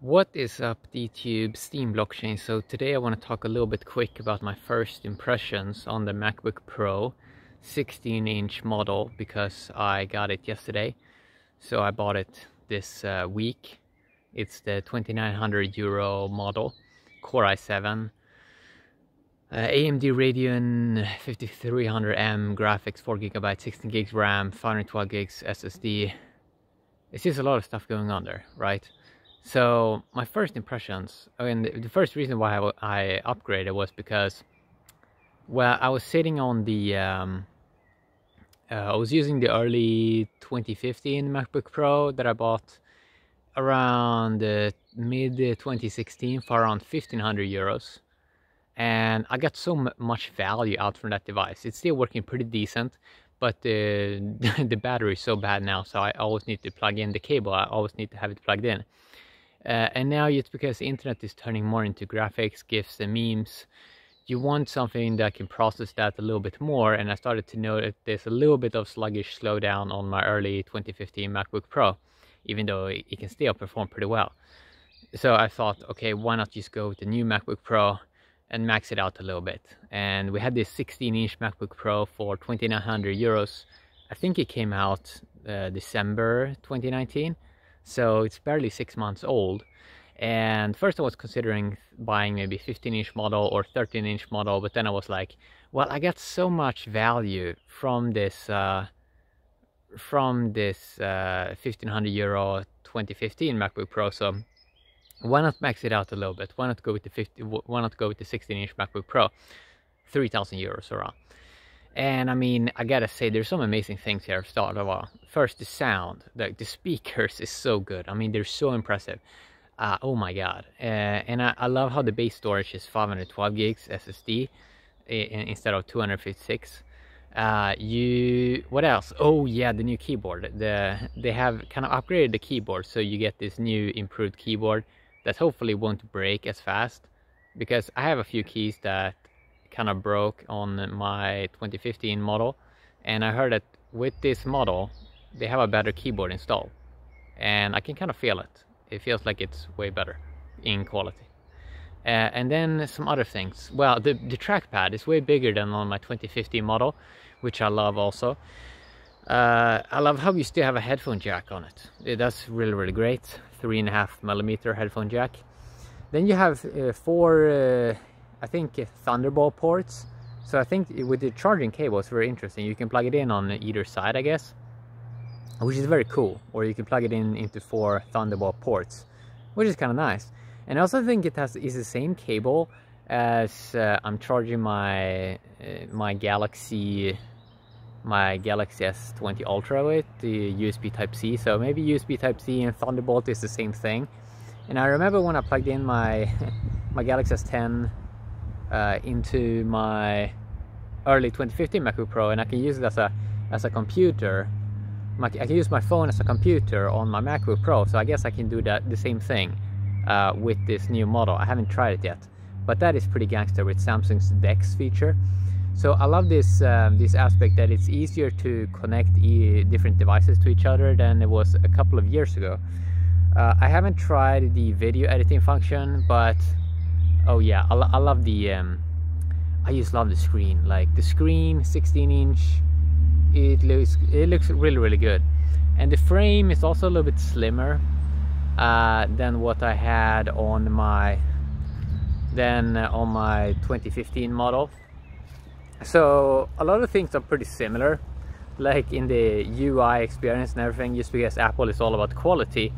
What is up DTube Steem blockchain? So today I want to talk a little bit quick about my first impressions on the MacBook Pro 16 inch model because I got it yesterday. So I bought it this uh, week. It's the 2900 euro model, Core i7, uh, AMD Radeon 5300M graphics, 4 gigabyte, 16 gigs RAM, 512 gigs SSD. It's just a lot of stuff going on there, right? So my first impressions, I mean, the, the first reason why I, I, upgraded was because, well, I was sitting on the, um, uh, I was using the early 2015 MacBook Pro that I bought around uh, mid 2016 for around 1500 euros. And I got so much value out from that device. It's still working pretty decent, but uh, the battery is so bad now, so I always need to plug in the cable. I always need to have it plugged in. Uh, and now it's because the internet is turning more into graphics, GIFs and memes. You want something that can process that a little bit more and I started to notice there's a little bit of sluggish slowdown on my early 2015 MacBook Pro, even though it can still perform pretty well. So I thought, okay, why not just go with the new MacBook Pro and max it out a little bit. And we had this 16-inch MacBook Pro for 2900 euros. I think it came out uh, December 2019 so it's barely six months old. And first I was considering buying maybe 15 inch model or 13 inch model but then I was like well I got so much value from this uh, from this uh, 1500 euro 2015 MacBook Pro. So why not max it out a little bit? Why not go with the 50 why not go with the 16 inch MacBook Pro? 3000 euros around and I mean, I gotta say, there's some amazing things here. Start of all, first the sound, like the speakers is so good. I mean, they're so impressive. Uh, oh my god! Uh, and I, I, love how the base storage is 512 gigs SSD instead of 256. Uh, you what else? Oh yeah, the new keyboard. The they have kind of upgraded the keyboard, so you get this new improved keyboard that hopefully won't break as fast. Because I have a few keys that kind of broke on my 2015 model and I heard that with this model they have a better keyboard installed and I can kind of feel it. It feels like it's way better in quality. Uh, and then some other things. Well the, the trackpad is way bigger than on my 2015 model which I love also. Uh, I love how you still have a headphone jack on it. That's really really great. Three and a half millimeter headphone jack. Then you have uh, four uh, I think Thunderbolt ports. So I think with the charging cable, it's very interesting. You can plug it in on either side, I guess, which is very cool. Or you can plug it in into four Thunderbolt ports, which is kind of nice. And I also think it has is the same cable as uh, I'm charging my uh, my Galaxy my Galaxy S20 Ultra with the USB Type C. So maybe USB Type C and Thunderbolt is the same thing. And I remember when I plugged in my my Galaxy S10 uh, into my early 2015 MacBook Pro and I can use it as a as a computer. I can use my phone as a computer on my MacBook Pro so I guess I can do that the same thing uh, with this new model. I haven't tried it yet but that is pretty gangster with Samsung's DeX feature. So I love this um, this aspect that it's easier to connect e different devices to each other than it was a couple of years ago. Uh, I haven't tried the video editing function but oh yeah I, I love the um, I just love the screen like the screen 16 inch it looks it looks really really good. And the frame is also a little bit slimmer uh, than what I had on my than on my 2015 model. So a lot of things are pretty similar like in the UI experience and everything just because Apple is all about quality.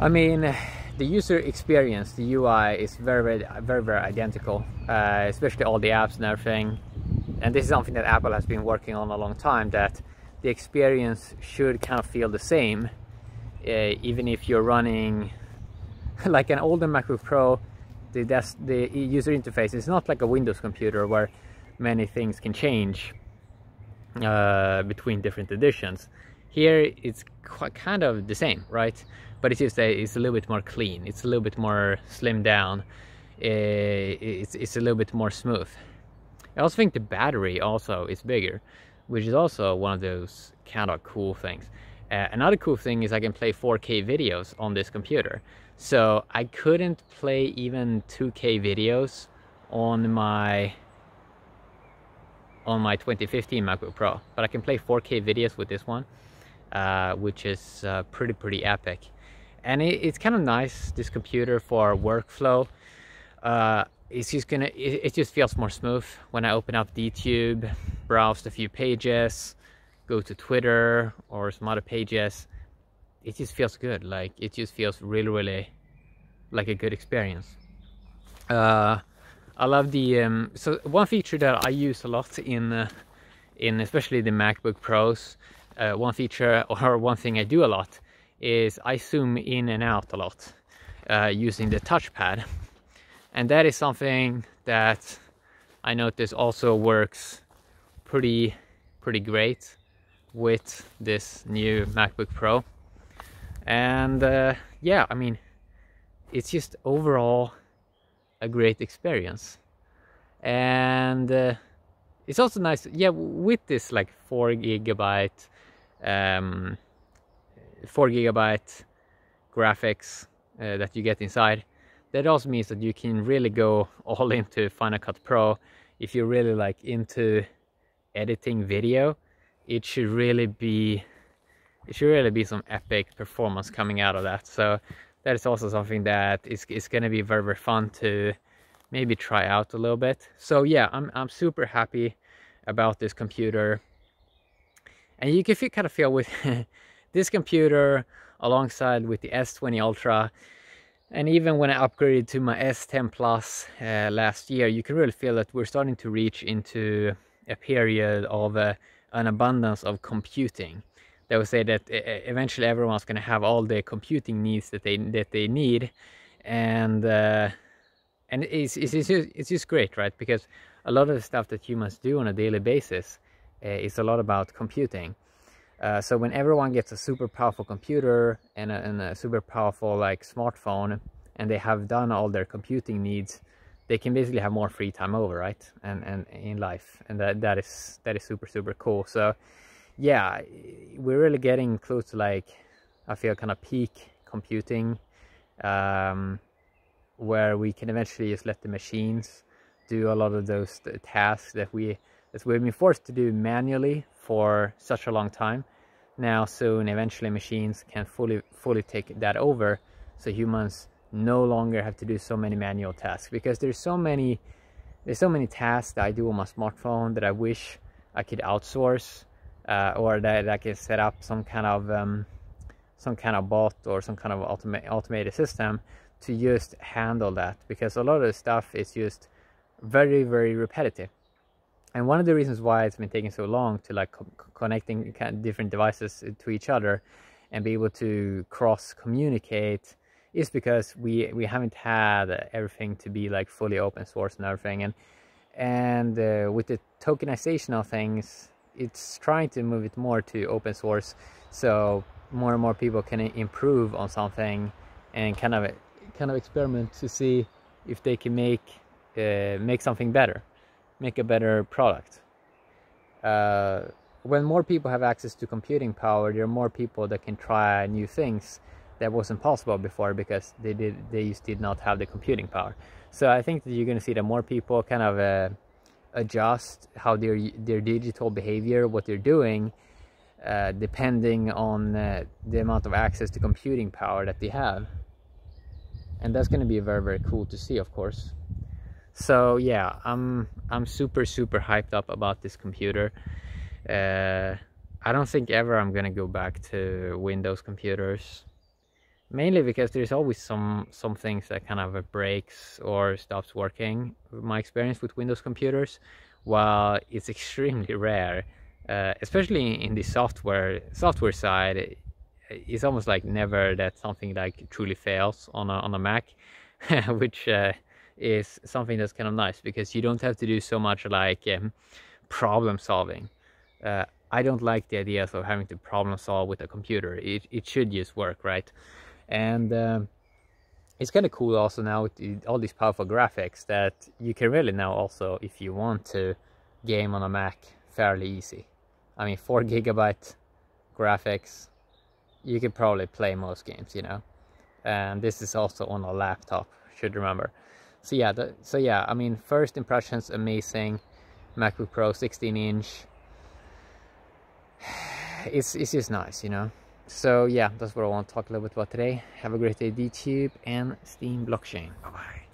I mean the user experience, the UI is very, very, very, very identical, uh, especially all the apps and everything. And this is something that Apple has been working on a long time, that the experience should kind of feel the same, uh, even if you're running like an older MacBook Pro, the, the user interface is not like a Windows computer where many things can change uh, between different editions. Here it's quite, kind of the same, right? But it's just a, it's a little bit more clean it's a little bit more slimmed down eh, it's, it's a little bit more smooth I also think the battery also is bigger which is also one of those kind of cool things Uh, another cool thing is I can play 4K videos on this computer. So I couldn't play even 2K videos on my on my 2015 MacBook Pro, but I can play 4K videos with this one, uh, which is uh, pretty pretty epic. And it, it's kind of nice this computer for workflow. Uh, it's just gonna it, it, just feels more smooth when I open up DTube, browse a few pages, go to Twitter or some other pages. It just feels good. Like it just feels really really like a good experience. Uh, I love the um, so one feature that I use a lot in uh, in especially the MacBook Pros. Uh, one feature or one thing I do a lot is I zoom in and out a lot uh, using the touchpad, and that is something that I notice also works pretty pretty great with this new MacBook Pro. And uh, yeah, I mean, it's just overall a great experience and uh, it's also nice yeah with this like four gigabyte um, four gigabyte graphics uh, that you get inside that also means that you can really go all into Final Cut Pro if you're really like into editing video it should really be it should really be some epic performance coming out of that so that is also something that is, is going to be very, very fun to maybe try out a little bit. So yeah, I'm, I'm super happy about this computer. And you can feel, kind of feel with this computer alongside with the S20 Ultra. And even when I upgraded to my S10 Plus uh, last year, you can really feel that we're starting to reach into a period of uh, an abundance of computing. They would say that eventually everyone's going to have all the computing needs that they that they need. And uh, and it's, it's, it's, just, it's just great right? Because a lot of the stuff that humans do on a daily basis uh, is a lot about computing uh, so when everyone gets a super powerful computer and a, and a, super powerful like smartphone and they have done all their computing needs they can basically have more free time over right? And and in life. And that that is that is super super cool. So yeah, we're really getting close to like, I feel kind of peak computing, um, where we can eventually just let the machines do a lot of those tasks that we that we've been forced to do manually for such a long time. Now soon, eventually, machines can fully fully take that over, so humans no longer have to do so many manual tasks because there's so many there's so many tasks that I do on my smartphone that I wish I could outsource uh, or that I can set up some kind of um, some kind of bot or some kind of automa automated system to just handle that because a lot of the stuff is just very very repetitive and one of the reasons why it's been taking so long to like co connecting different devices to each other and be able to cross communicate is because we we haven't had everything to be like fully open source and everything. And and uh, with the tokenization of things it's trying to move it more to open source. So more and more people can improve on something and kind of kind of experiment to see if they can make uh, make something better make a better product uh, when more people have access to computing power there are more people that can try new things that wasn't possible before because they did they just did not have the computing power so i think that you're going to see that more people kind of uh, adjust how their their digital behavior, what they're doing, uh, depending on uh, the amount of access to computing power that they have. And that's going to be very very cool to see, of course. So yeah, I'm I'm super super hyped up about this computer. Uh, I don't think ever I'm gonna go back to Windows computers mainly because there's always some some things that kind of breaks or stops working my experience with windows computers while it's extremely rare uh, especially in the software software side it's almost like never that something like truly fails on a, on a mac which uh, is something that's kind of nice because you don't have to do so much like um, problem solving uh, I don't like the ideas of having to problem solve with a computer. It, it should just work, right? and um, it's kind of cool also now with all these powerful graphics that you can really now also if you want to game on a Mac fairly easy I mean 4 gigabyte graphics you could probably play most games, you know. And this is also on a laptop, should remember. So yeah, the, so yeah, I mean, first impressions amazing. MacBook Pro 16 inch. It's it's just nice, you know. So yeah, that's what I want to talk a little bit about today. Have a great day, DTube and Steem Blockchain. Bye bye.